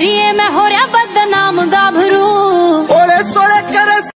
sería mejor